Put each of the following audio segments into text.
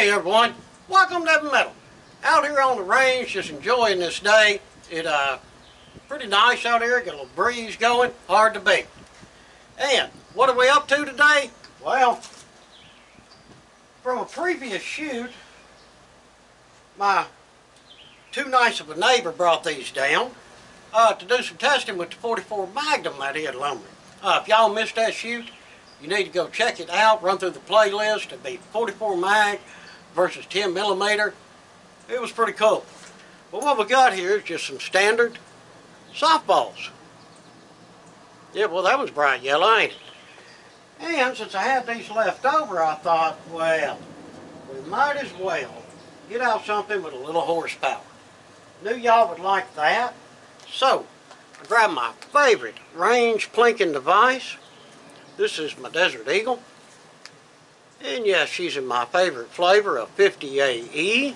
Hey everyone, welcome to Heavy Metal. Out here on the range, just enjoying this day. It uh, pretty nice out here, got a little breeze going, hard to beat. And what are we up to today? Well, from a previous shoot, my too nice of a neighbor brought these down uh, to do some testing with the 44 Magnum that he had loaned me. Uh, if y'all missed that shoot, you need to go check it out, run through the playlist. It'd be 44 mag versus 10 millimeter. It was pretty cool. But what we got here is just some standard softballs. Yeah, well that was bright yellow, ain't it? And since I had these left over, I thought, well, we might as well get out something with a little horsepower. Knew y'all would like that. So, I grabbed my favorite range plinking device. This is my Desert Eagle. And yes, she's in my favorite flavor of 50AE.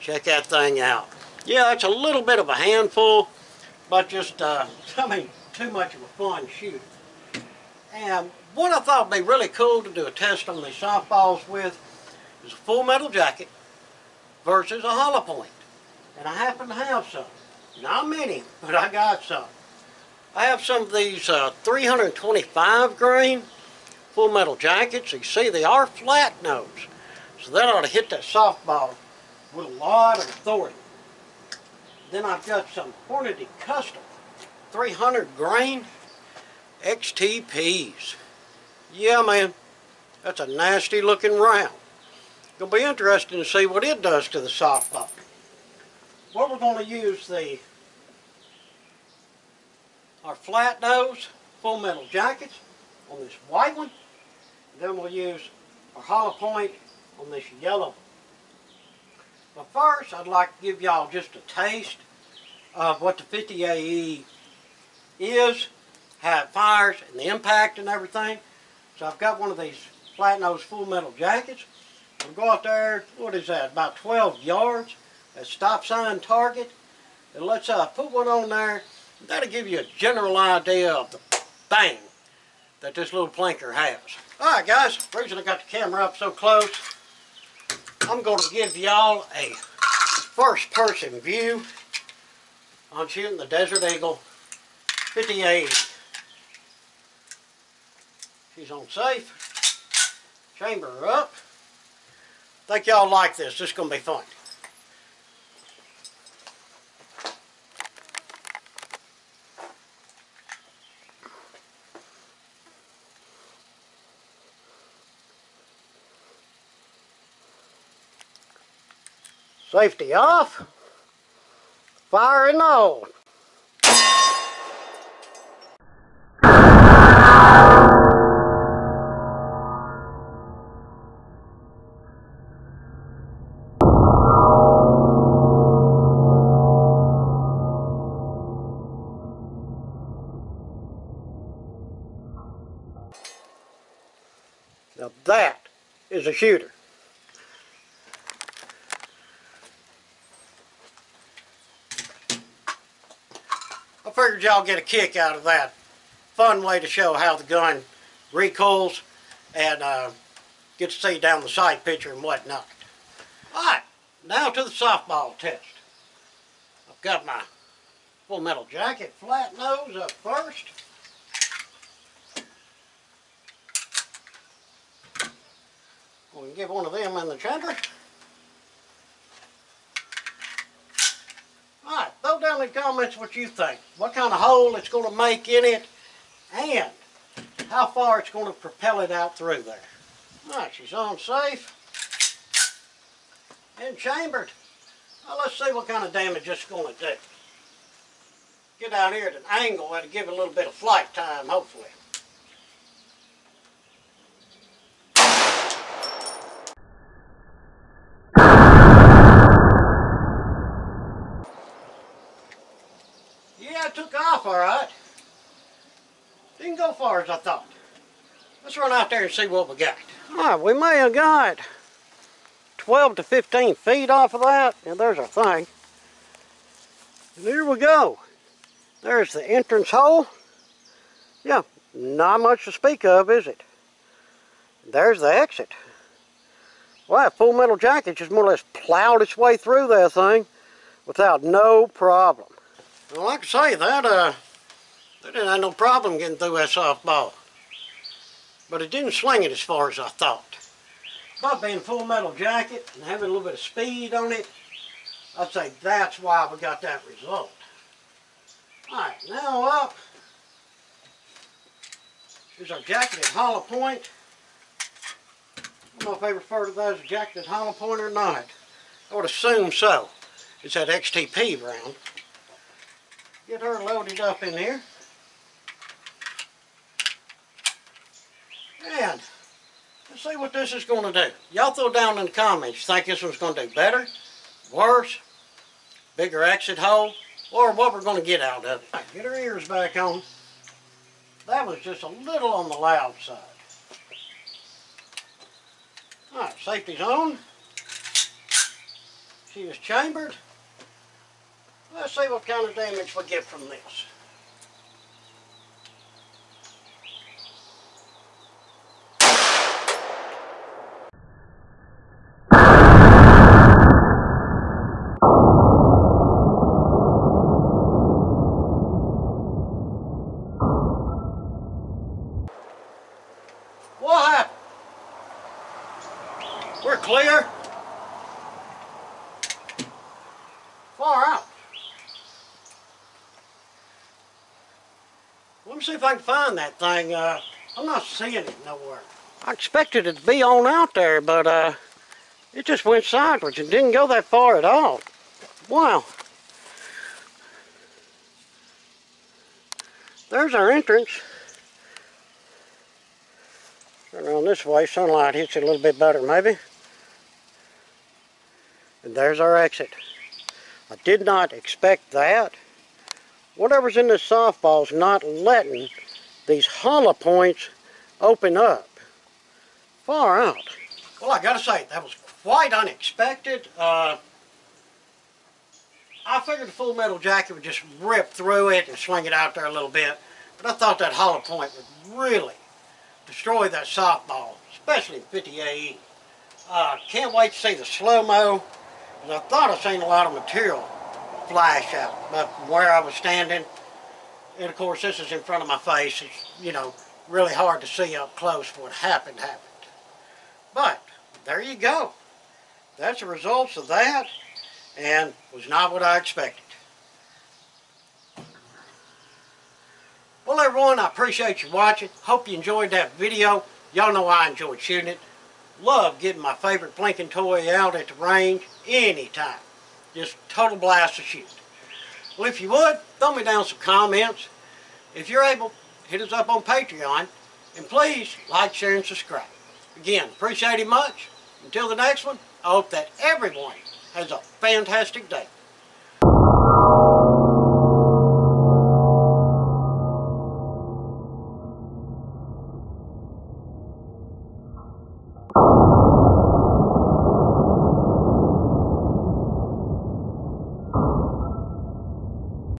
Check that thing out. Yeah, it's a little bit of a handful, but just, uh, I mean, too much of a fun shoot. And what I thought would be really cool to do a test on these softballs with is a full metal jacket versus a hollow point. And I happen to have some. Not many, but I got some. I have some of these uh, 325 grain full metal jackets. You see they are flat nose. So that ought to hit that softball with a lot of authority. Then I've got some Hornady Custom 300 grain XTPs. Yeah man, that's a nasty looking round. It'll be interesting to see what it does to the softball. Going to use the our flat nose full metal jackets on this white one. Then we'll use our hollow point on this yellow. But first, I'd like to give y'all just a taste of what the 50AE is, how it fires, and the impact and everything. So I've got one of these flat nose full metal jackets. I'll go out there, what is that, about 12 yards, a stop sign target. And let's uh, put one on there That'll give you a general idea of the bang that this little plinker has. Alright guys, the reason I got the camera up so close, I'm going to give y'all a first person view on shooting the Desert Eagle 50AE. She's on safe. Chamber up. Think y'all like this. This is going to be fun. Safety off. Firing on. Now that is a shooter. Figured y'all get a kick out of that. Fun way to show how the gun recoils and uh, get to see down the sight picture and whatnot. Alright, now to the softball test. I've got my full metal jacket, flat nose up first. We can give one of them in the chamber. Comments what you think. What kind of hole it's going to make in it and how far it's going to propel it out through there. Alright, she's on safe and chambered. Now let's see what kind of damage it's going to do. Get out here at an angle that'll give it a little bit of flight time, hopefully. took off all right. Didn't go far as I thought. Let's run out there and see what we got. All right, we may have got 12 to 15 feet off of that. And there's our thing. And here we go. There's the entrance hole. Yeah, not much to speak of, is it? There's the exit. Well, that full metal jacket just more or less plowed its way through that thing without no problem. Well, like I say, that, uh, that didn't have no problem getting through that softball. But it didn't sling it as far as I thought. But being full metal jacket and having a little bit of speed on it, I'd say that's why we got that result. Alright, now up is our jacketed hollow point. I don't know if they refer to that as jacketed hollow point or not. I would assume so. It's that XTP round. Get her loaded up in here. And let's see what this is going to do. Y'all throw down in the comments. Think this one's going to do better, worse, bigger exit hole, or what we're going to get out of it. Get her ears back on. That was just a little on the loud side. Alright, safety's on. She is chambered. Let's see what kind of damage we get from this. What happened? We're clear. Far out. Let me see if I can find that thing. Uh, I'm not seeing it nowhere. I expected it to be on out there, but uh, it just went sideways and didn't go that far at all. Wow. There's our entrance. Turn around this way, sunlight hits it a little bit better maybe. And there's our exit. I did not expect that. Whatever's in this softball's not letting these hollow points open up. Far out. Well, I gotta say, that was quite unexpected. Uh, I figured the full metal jacket would just rip through it and swing it out there a little bit. But I thought that hollow point would really destroy that softball, especially 50 AE. Uh, can't wait to see the slow-mo. I thought I seen a lot of material flash out, but where I was standing, and of course this is in front of my face, it's, you know, really hard to see up close what happened happened. But, there you go. That's the results of that, and was not what I expected. Well everyone, I appreciate you watching. Hope you enjoyed that video. Y'all know I enjoyed shooting it. Love getting my favorite plinking toy out at the range anytime. Just total blast to shoot. Well, if you would, throw me down some comments. If you're able, hit us up on Patreon. And please, like, share, and subscribe. Again, appreciate it much. Until the next one, I hope that everyone has a fantastic day.